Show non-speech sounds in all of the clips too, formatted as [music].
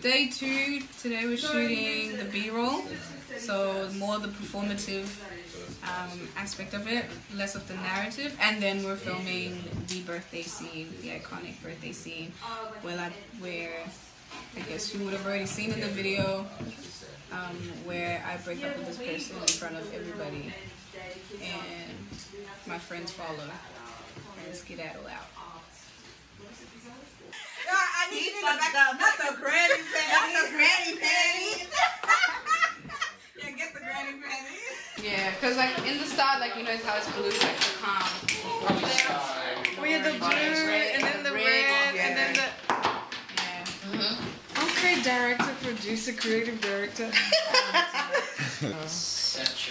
Day two, today we're shooting the B-roll. So more the performative um, aspect of it, less of the narrative. And then we're filming the birthday scene, the iconic birthday scene, where, like, where I guess you would have already seen in the video, um, where I break up with this person in front of everybody. And my friends follow and skedaddle out. I need you to back up. Not the granny panties. Not the granny panties. yeah, get the granny panties. Yeah, because like in the start, like you know how it's blue, like the calm. before We had the blue and then the red and then the. Yeah. Okay, director, producer, creative director. [laughs]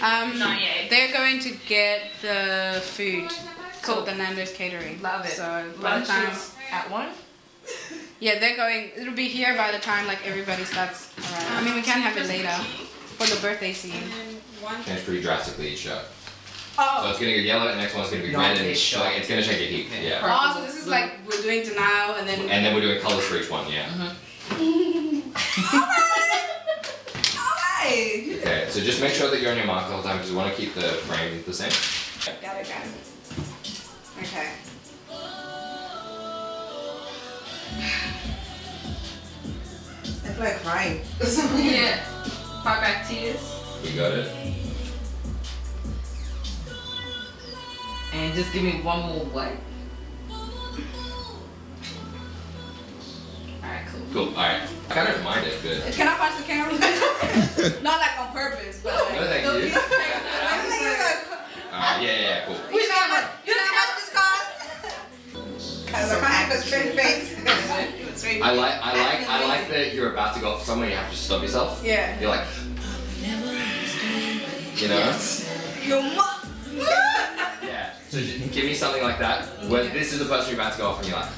Um, they're going to get the food. Called the Nando's Catering. Love it. So by the time, Lunches at one. Yeah, they're going. It'll be here by the time like everybody starts arriving. I mean, we can have it later for the birthday scene. Change pretty drastically each shot. Oh. So it's gonna get yellow, and next one's gonna be Not red, and it's like it's gonna change a heat. Yeah. oh, so this is like we're doing denial, and then. And then we're doing colors for each one. Yeah. Mm-hmm. [laughs] Alright. Okay. So just make sure that you're on your mark the whole time because we want to keep the frame the same. Got it, got it. Okay. Like crying. [laughs] Yeah. Fight back tears. We got it. And just give me one more wipe. Alright, cool. Cool. All right. I kind of don't mind it, good. Can I punch the camera? [laughs] Not like on purpose, but like. no, thank don't you. be- All right. Yeah, yeah, yeah. Cool. You know how much? You know how much this cost? Cause I'm having a straight face. I like, I like, I like that you're about to go off somewhere. You have to stop yourself. Yeah. You're like, you know. Your mom. Yeah. So give me something like that where this is the person you're about to go off, and you're like,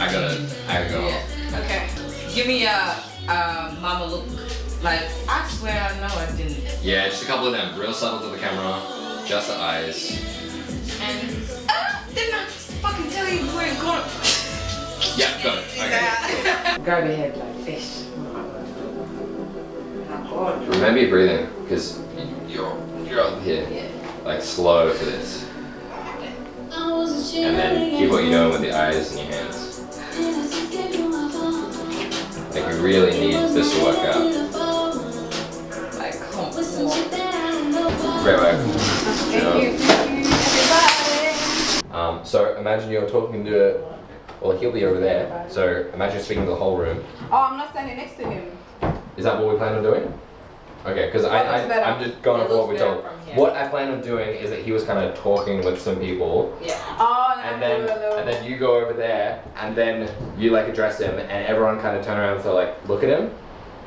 I gotta, I gotta go. off. Okay. Give me a, a mama look. Like, I swear I know I didn't. Yeah, just a couple of them, real subtle to the camera, just the eyes. And, Yeah, got it. Okay. Grab your head like this. Remember your breathing, because you're you're up here, Yeah. like slow for this, and then keep what you're doing with the eyes and your hands. Like you really need this to work out. Like, come on. Great work. Thank you. Thank you. Um, so imagine you're talking to, well, he'll be over there. So imagine speaking to the whole room. Oh, I'm not standing next to him. Is that what we plan on doing? Okay, because I, I I'm just going off what we told. What I plan on doing is that he was kind of talking with some people, Yeah. Oh, oh no, and then, then I do a little. and then you go over there, and then you like address him, and everyone kind of turn around and like look at him,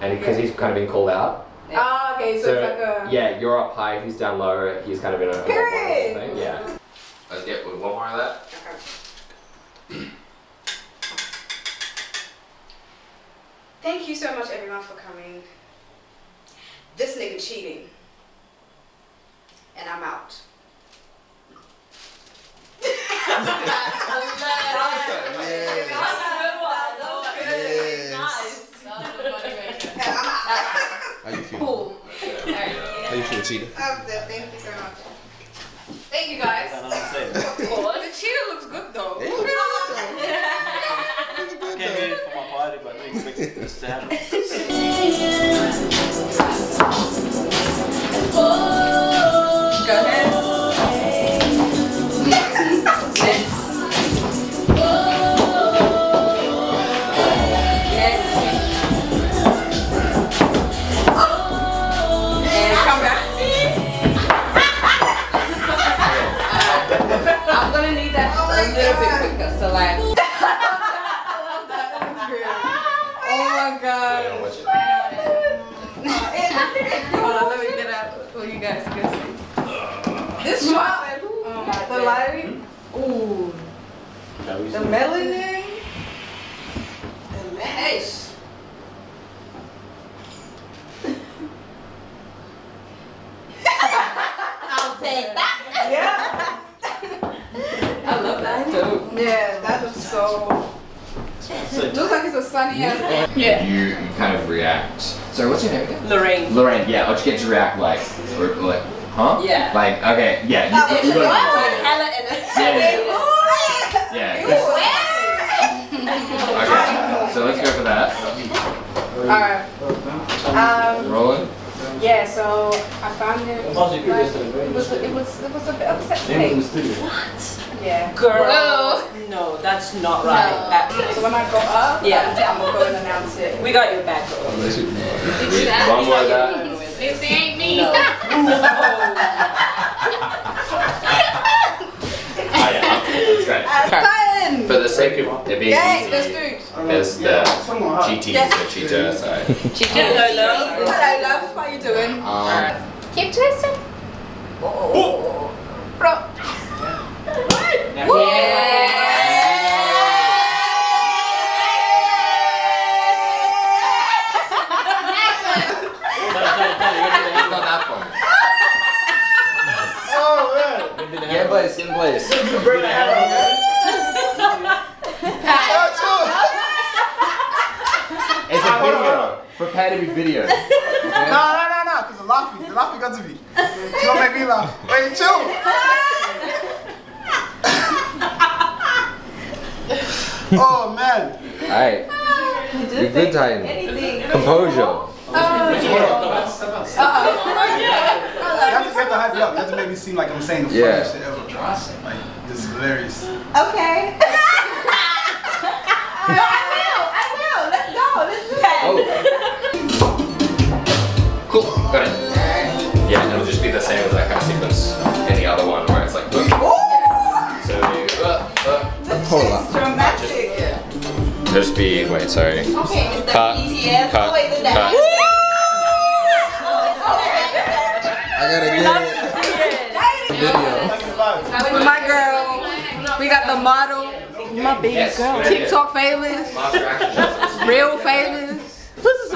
and because he's kind of being called out. Oh, okay, so, So it's like a. yeah, you're up high, he's down low, he's kind of in a, Period. Yeah. [laughs] Let's get one more of that. Thank you so much, everyone, for coming. This nigga cheating. And I'm out. How you feel? Cool. How you feel, Cheetah? I'm dead. Thank you so much. Thank you, guys. I know what I'm saying. The cheetah looks good, though. They look I came here for my party, but [laughs] The see. melanin. The Nice. [laughs] I'll take that. Yeah. [laughs] I love that too. Yeah, that was so Looks like it's a sunny ass. Yeah. You, you kind of react. Sorry, what's your name again? Lorraine. Lorraine. Yeah, I'll just get you to react like, or, like, huh? Yeah. Like, okay, yeah. Oh, You, you gotta- Ella and yeah, yeah. yeah. Okay, so let's go for that. Alright. Um, Rolling. yeah, so I found it. Like, it was it was it was a bit of a sex tape. Yeah. Girl. No, that's not right. That- So when I go up, Yeah. I'm gonna go and announce it. we got your back, girl. One more of that. This ain't me. Oh, [laughs] yeah, [laughs] that's great. Fun. For the sake of it being Gang, there's easy, food. there's the GTs or cheetah side. Hello, love. Hello, love. How you doing? Um, Keep twisting. Oh. Bro. it's not that fun. Get in place, get in place. It's a video. Prepare to be video. [laughs] No, no, no, no, because the laughing, the laughing got to be. She don't make me laugh. Wait, chill. [laughs] oh man. Alright. You're good time. Composure. Oh yeah. You have, to, you have to hype up. You have to make me seem like I'm saying the Yeah. funniest shit ever. Like, this is hilarious. Okay. [laughs] Cool. Got it. Yeah, it'll just be the same as that kind of sequence. Any other one where it's like boom. So you uh, uh, Hold up. Dramatic. just be wait, sorry. Okay, it's the Cut. BTS. Cut. Oh, wait, the Cut. I gotta get it. Video. With my girl. We got the model. My baby Yes. girl. TikTok famous. Master action shots. Real famous.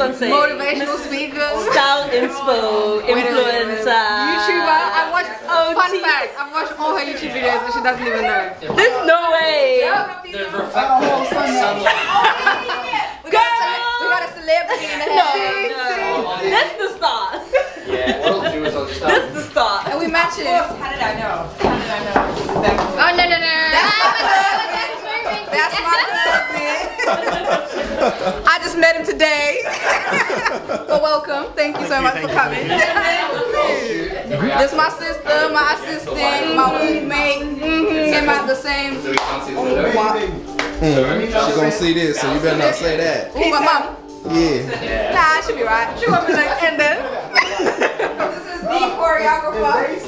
Who's this one saying? Motivational speaker. Style inspo, influencer. YouTuber. I watch. Oh, fun fact. I've watched all her YouTube videos but she doesn't even know. There's no way. The reflective sunlight. We got, a cele- we got a celebrity in the No, house. no. That's the start. Yeah, what I'll do is I'll just That's the start. And we match it. How did I know? How did I know? Oh no no no! That's my cousin. That's my cousin. I just met him today. But welcome. Thank you so much for coming. This my sister, my assistant, my roommate. Came out the same. so we can't see the window. Mm, she gonna see this, so you better not say that. Ooh, my mom. Yeah. Nah, I should be right. She won't be like, and then. this is the choreographer.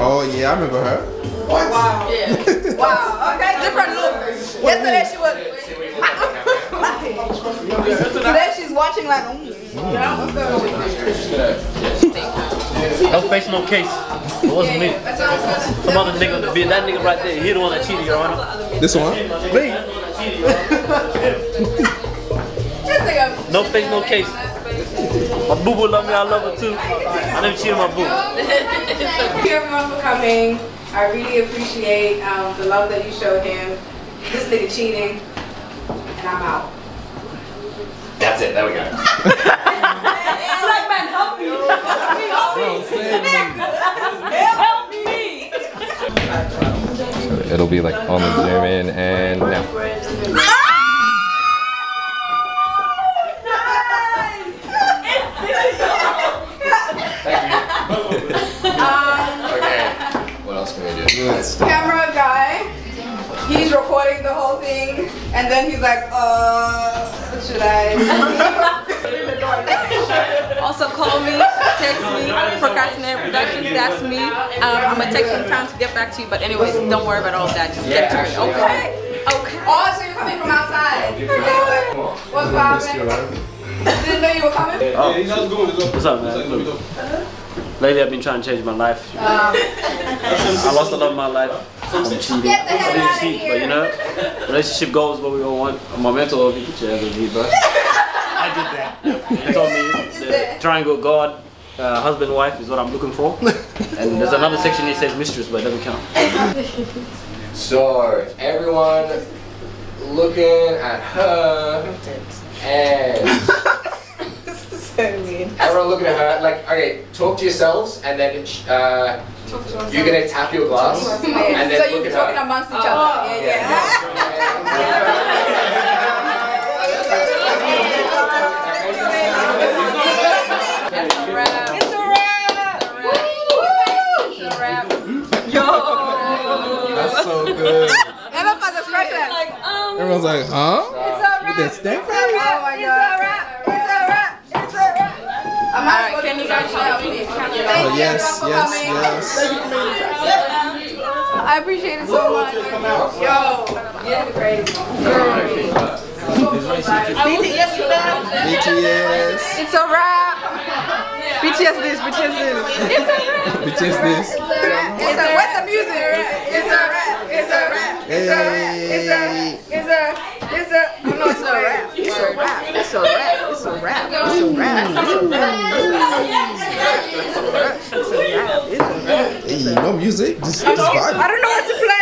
Oh yeah, I remember her. Wow. [laughs] Wow. Okay, different look. Yesterday she was. [laughs] Today she's watching like. Mm. No face, no case. It wasn't me. That sounds. Some other nigga, be that nigga right there, he the one that cheated, Your Honor. This one? Me. Just think of- No face, no case. My boo boo love me, I love her too. I never cheated on my boo. Thank you everyone for coming. I really appreciate um, the love that you showed him. This nigga cheating, and I'm out. That's it. There we go. [laughs] Black man, help me. Help me. It'll be like on the zoom in and now. Okay. What else can we do? Camera guy, he's recording the whole thing, and then he's like, uh, what should I? Also call me, text me, Procrastinate Productions, that's me. Um, I'm gonna take some time to get back to you, but anyways, don't worry about all that, just get to me, okay? Okay. Oh, so you're coming from outside. [laughs] What's poppin'? Didn't know you were coming? Oh, What's up, man? Look, lately I've been trying to change my life. [laughs] I lost a lot of my life. I'm cheating. Get the I hell didn't out of cheat, but you know, relationship goals what we all want. My mentor of you chair with me, but I did that. He told me the triangle God, uh, husband wife is what I'm looking for. [laughs] And there's another section that says mistress, but it doesn't count. [laughs] So everyone, looking at her, and [laughs] everyone looking at her. Like, okay, talk to yourselves, and then uh, you're gonna tap your glass, and then So look you're talking her. amongst each other. Yeah, yeah. It's a wrap. It's a wrap. It's a wrap. Yo. That's so good. Never for the president. Like, um, Everyone's like, huh? it's a With wrap. that stamp? It's a wrap. It's a wrap. It's a wrap. It's a wrap. Alright, can you guys help me? Oh, yes, yes, yes. I appreciate it so much. Yo, crazy. BTS. It's a wrap. BTS this, BTS this. It's a wrap. BTS this. It's a what's the music? It's a rap. It's a rap. It's a rap. It's a it's a it's a I know it's a rap. It's a rap. It's a rap. It's a rap. It's a rap. It's a rap. It's a rap. It's a rap. Hey, no music. Just, just I don't know what to play.